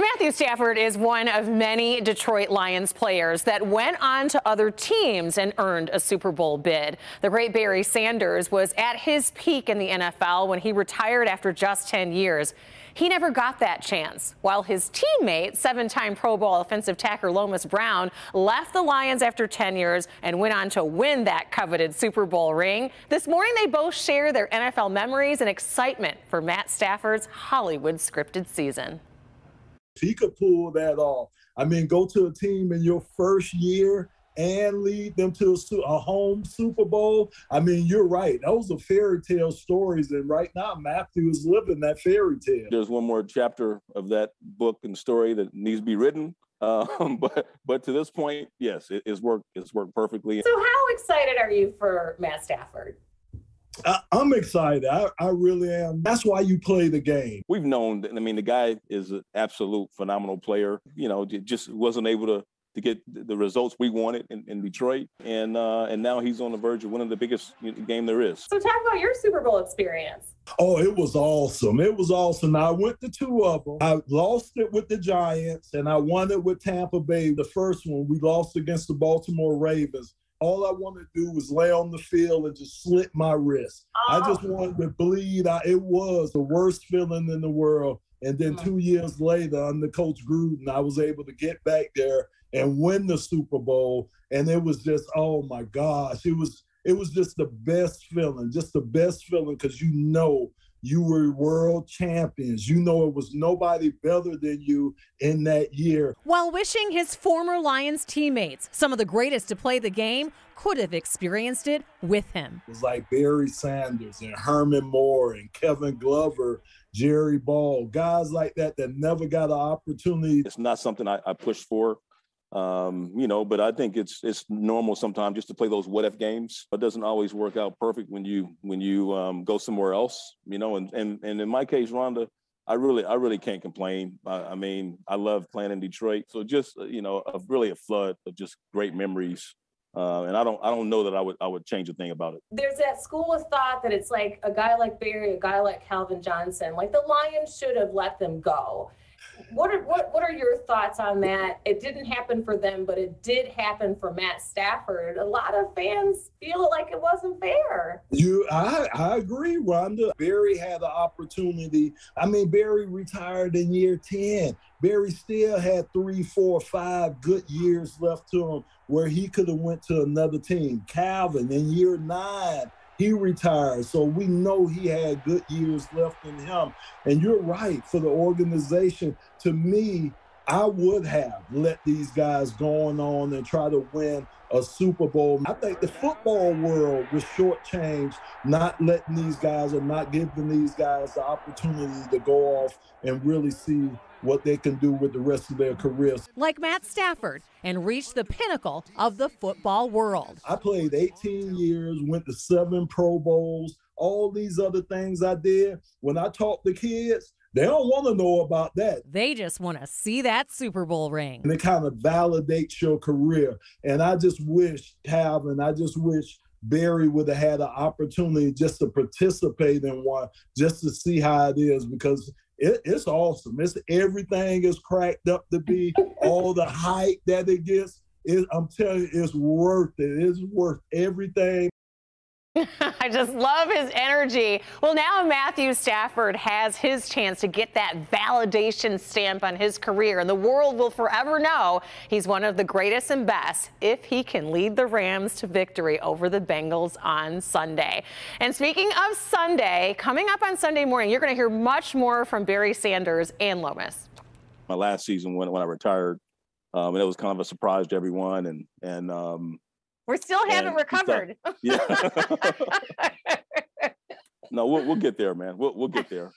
Matthew Stafford is one of many Detroit Lions players that went on to other teams and earned a Super Bowl bid. The great Barry Sanders was at his peak in the NFL when he retired after just 10 years. He never got that chance, while his teammate, seven-time Pro Bowl offensive tackle Lomas Brown, left the Lions after 10 years and went on to win that coveted Super Bowl ring. This morning, they both share their NFL memories and excitement for Matt Stafford's Hollywood scripted season. He could pull that off. I mean, go to a team in your first year and lead them to a, a, home Super Bowl. I mean, you're right. Those are fairy tale stories. And right now, Matthew is living that fairy tale. There's one more chapter of that book and story that needs to be written. Um, but but to this point, yes, it, it's worked. It's worked perfectly. So, how excited are you for Matt Stafford? I, am excited. I, I really am. That's why you play the game. We've known. I mean, the guy is an absolute phenomenal player. You know, just wasn't able to to get the results we wanted in, in Detroit, and uh, and now he's on the verge of one of the biggest game there is. So, talk about your Super Bowl experience. Oh, it was awesome! It was awesome. I went to two of them. I lost it with the Giants, and I won it with Tampa Bay. The first one we lost against the Baltimore Ravens. All I wanted to do was lay on the field and just slit my wrist. Oh. I just wanted to bleed. I, it was the worst feeling in the world. And then mm. two years later, under Coach Gruden, I was able to get back there and win the Super Bowl. And it was just, oh my gosh, it was it was just the best feeling, just the best feeling because you know you were world champions. You know it was nobody better than you in that year. While wishing his former Lions teammates, some of the greatest to play the game, could have experienced it with him. It was like Barry Sanders and Herman Moore and Kevin Glover, Jerry Ball, guys like that that never got an opportunity. It's not something I, I pushed for um, you know, but I think it's it's normal sometimes just to play those what if games. It doesn't always work out perfect when you when you um, go somewhere else, you know. And and and in my case, Rhonda, I really I really can't complain. I, I mean, I love playing in Detroit, so just uh, you know, a, really a flood of just great memories. Uh, and I don't I don't know that I would I would change a thing about it. There's that school of thought that it's like a guy like Barry, a guy like Calvin Johnson, like the Lions should have let them go what are what what are your thoughts on that? It didn't happen for them, but it did happen for Matt Stafford. A lot of fans feel like it wasn't fair. You, I, I agree, Rhonda. Barry had the opportunity. I mean, Barry retired in year ten. Barry still had three, four, five good years left to him where he could have went to another team. Calvin in year nine he retired. So we know he had good years left in him. And you're right, for the organization, to me, I would have let these guys go on and try to win a Super Bowl. I think the football world was shortchanged, not letting these guys or not giving these guys the opportunity to go off and really see what they can do with the rest of their careers. Like Matt Stafford and reach the pinnacle of the football world. I played 18 years, went to seven Pro Bowls, all these other things I did. When I talk to kids, they don't want to know about that. They just want to see that Super Bowl ring. And it kind of validates your career. And I just wish, Calvin, I just wish Barry would have had an opportunity just to participate in one, just to see how it is, because it, it's awesome. It's everything is cracked up to be all the hype that it gets. It, I'm telling you, it's worth it. It's worth everything I just love his energy. Well, now Matthew Stafford has his chance to get that validation stamp on his career, and the world will forever know he's one of the greatest and best if he can lead the Rams to victory over the Bengals on Sunday. And speaking of Sunday, coming up on Sunday morning, you're going to hear much more from Barry Sanders and Lomas. My last season when, when I retired, um, and it was kind of a surprise to everyone, and and um, we still haven't recovered. Yeah. no, we'll, we'll get there, man. We'll, we'll get there.